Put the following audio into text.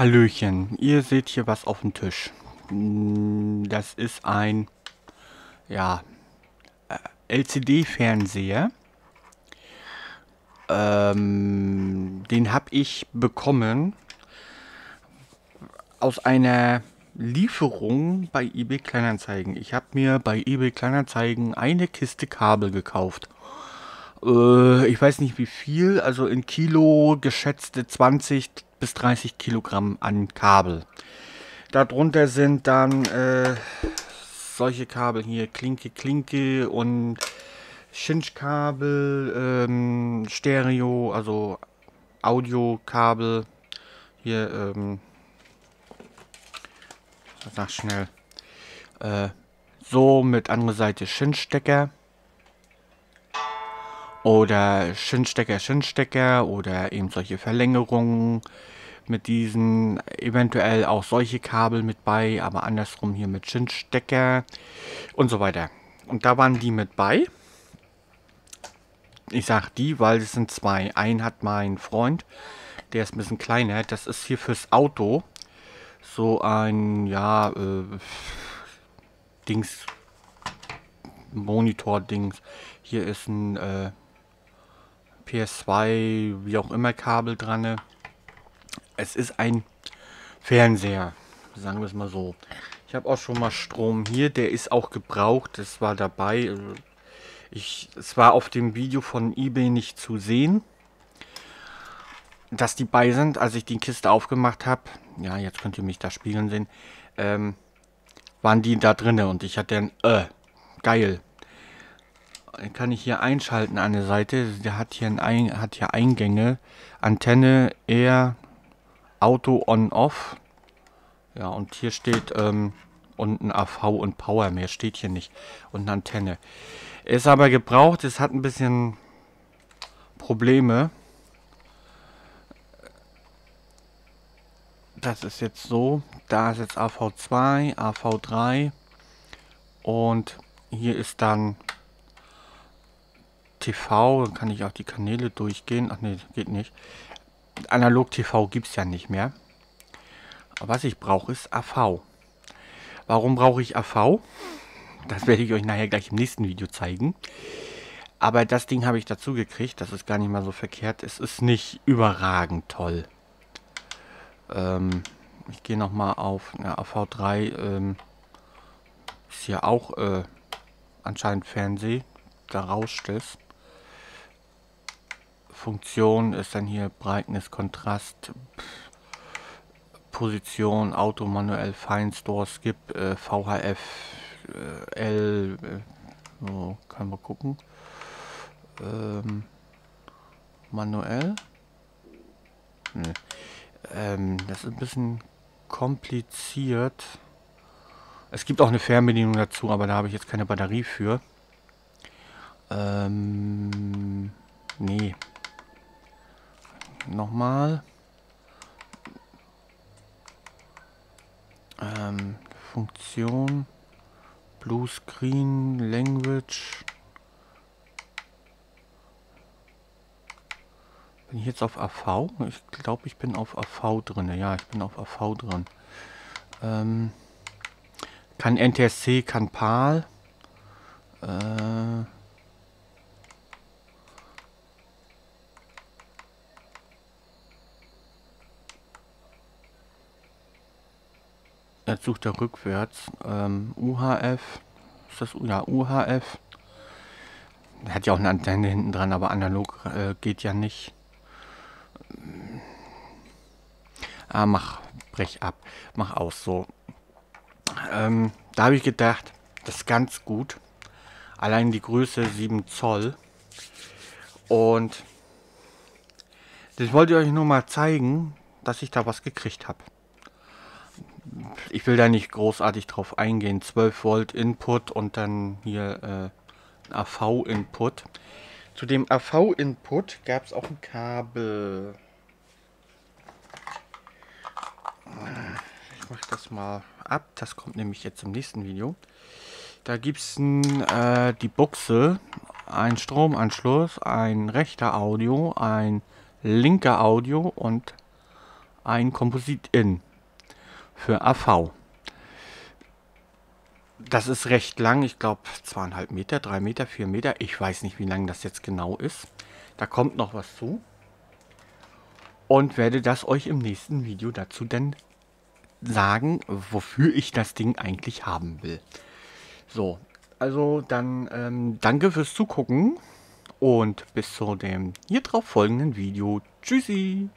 Hallöchen, ihr seht hier was auf dem Tisch. Mm, Das ist ein, ja, äh, LCD-Fernseher. Ähm, den habe ich bekommen aus einer Lieferung bei eBay Kleinanzeigen. Ich habe mir bei eBay Kleinanzeigen eine Kiste Kabel gekauft. Äh, ich weiß nicht wie viel, also in Kilo geschätzte 20 bis 30 Kilogramm an Kabel. Darunter sind dann äh, solche Kabel hier, Klinke, Klinke und Schinschkabel, ähm, Stereo, also Audiokabel. Hier, ähm, sag schnell. Äh, so mit andere Seite Schinstecker. Oder Schinstecker, Schinstecker oder eben solche Verlängerungen mit diesen, eventuell auch solche Kabel mit bei, aber andersrum hier mit Schinstecker und so weiter. Und da waren die mit bei. Ich sag die, weil es sind zwei. Einen hat mein Freund, der ist ein bisschen kleiner. Das ist hier fürs Auto. So ein, ja, äh, Dings, Monitor-Dings. Hier ist ein äh, PS2, wie auch immer, Kabel dran. Es ist ein Fernseher, sagen wir es mal so. Ich habe auch schon mal Strom hier, der ist auch gebraucht, das war dabei. Ich, es war auf dem Video von eBay nicht zu sehen, dass die bei sind, als ich die Kiste aufgemacht habe. Ja, jetzt könnt ihr mich da spiegeln sehen. Ähm, waren die da drinnen und ich hatte ein, äh, geil. Kann ich hier einschalten an der Seite. Der hat hier, ein, hat hier Eingänge. Antenne, Air, Auto on-off. Ja, und hier steht ähm, unten AV und Power. Mehr steht hier nicht. Und eine Antenne. Ist aber gebraucht. Es hat ein bisschen Probleme. Das ist jetzt so. Da ist jetzt AV2, AV3. Und hier ist dann TV. Dann kann ich auch die Kanäle durchgehen. Ach nee, geht nicht. Analog TV gibt es ja nicht mehr. Was ich brauche ist AV. Warum brauche ich AV? Das werde ich euch nachher gleich im nächsten Video zeigen. Aber das Ding habe ich dazu gekriegt. Das ist gar nicht mal so verkehrt. Es ist nicht überragend toll. Ähm, ich gehe nochmal auf ja, AV3. Ähm, ist hier auch äh, anscheinend Fernseh. Da rauscht es. Funktion ist dann hier Brightness, Kontrast, Position, Auto, manuell, Feinstore, Skip, äh, VHF, äh, L, äh, so, können wir gucken. Ähm, manuell? Nee. Ähm, das ist ein bisschen kompliziert. Es gibt auch eine Fernbedienung dazu, aber da habe ich jetzt keine Batterie für. Ähm, nee. Nochmal. Ähm, Funktion. Blue Screen, Language. Bin ich jetzt auf AV? Ich glaube, ich bin auf AV drin. Ja, ich bin auf AV drin. Ähm, kann NTSC, kann PAL. Äh, Jetzt sucht er rückwärts. Ähm, UHF. Ist das ja UHF? Hat ja auch eine Antenne hinten dran, aber analog äh, geht ja nicht. Ah, mach, brech ab. Mach aus so. Ähm, da habe ich gedacht, das ist ganz gut. Allein die Größe 7 Zoll. Und das wollte ich euch nur mal zeigen, dass ich da was gekriegt habe ich will da nicht großartig drauf eingehen. 12 Volt Input und dann hier äh, AV Input. Zu dem AV Input gab es auch ein Kabel. Ich mache das mal ab. Das kommt nämlich jetzt im nächsten Video. Da gibt es äh, die Buchse, ein Stromanschluss, ein rechter Audio, ein linker Audio und ein Komposit-In für AV. Das ist recht lang, ich glaube zweieinhalb Meter, drei Meter, vier Meter. Ich weiß nicht, wie lang das jetzt genau ist. Da kommt noch was zu. Und werde das euch im nächsten Video dazu dann sagen, wofür ich das Ding eigentlich haben will. So, also dann ähm, danke fürs Zugucken und bis zu dem hier drauf folgenden Video. Tschüssi!